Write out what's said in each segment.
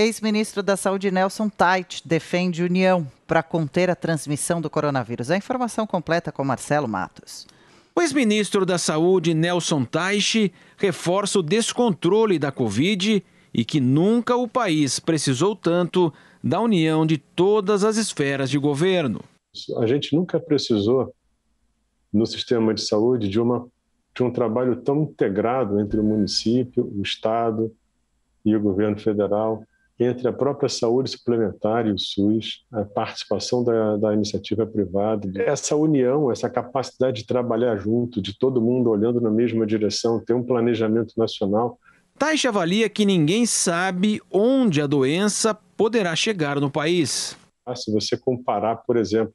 Ex-ministro da Saúde Nelson Tait defende união para conter a transmissão do coronavírus. A informação completa com Marcelo Matos. O ex-ministro da Saúde Nelson Tait reforça o descontrole da Covid e que nunca o país precisou tanto da união de todas as esferas de governo. A gente nunca precisou, no sistema de saúde, de, uma, de um trabalho tão integrado entre o município, o Estado e o governo federal, entre a própria saúde suplementar e o SUS, a participação da, da iniciativa privada, essa união, essa capacidade de trabalhar junto, de todo mundo olhando na mesma direção, ter um planejamento nacional Taixa avalia que ninguém sabe onde a doença poderá chegar no país. Ah, se você comparar, por exemplo,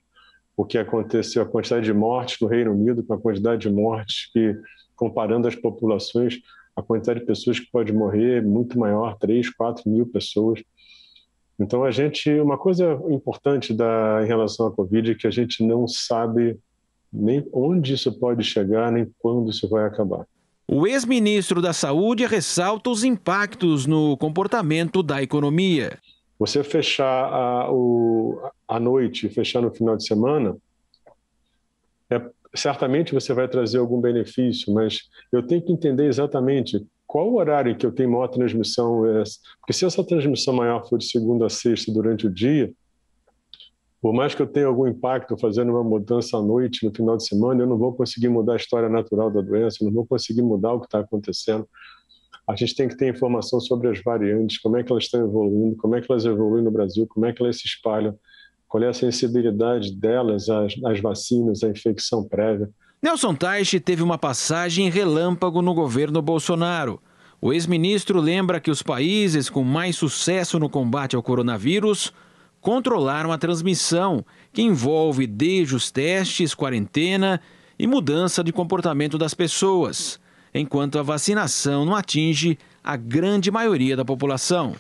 o que aconteceu, a quantidade de mortes no Reino Unido com a quantidade de mortes que, comparando as populações, a quantidade de pessoas que pode morrer é muito maior, 3, 4 mil pessoas. Então, a gente, uma coisa importante da, em relação à Covid é que a gente não sabe nem onde isso pode chegar, nem quando isso vai acabar. O ex-ministro da Saúde ressalta os impactos no comportamento da economia. Você fechar a, o, a noite, fechar no final de semana, é, certamente você vai trazer algum benefício, mas eu tenho que entender exatamente qual o horário que eu tenho maior transmissão. É, porque se essa transmissão maior for de segunda a sexta durante o dia, por mais que eu tenha algum impacto fazendo uma mudança à noite, no final de semana, eu não vou conseguir mudar a história natural da doença, eu não vou conseguir mudar o que está acontecendo. A gente tem que ter informação sobre as variantes, como é que elas estão evoluindo, como é que elas evoluem no Brasil, como é que elas se espalham, qual é a sensibilidade delas às, às vacinas, à infecção prévia. Nelson Teich teve uma passagem relâmpago no governo Bolsonaro. O ex-ministro lembra que os países com mais sucesso no combate ao coronavírus controlaram a transmissão, que envolve desde os testes, quarentena e mudança de comportamento das pessoas, enquanto a vacinação não atinge a grande maioria da população.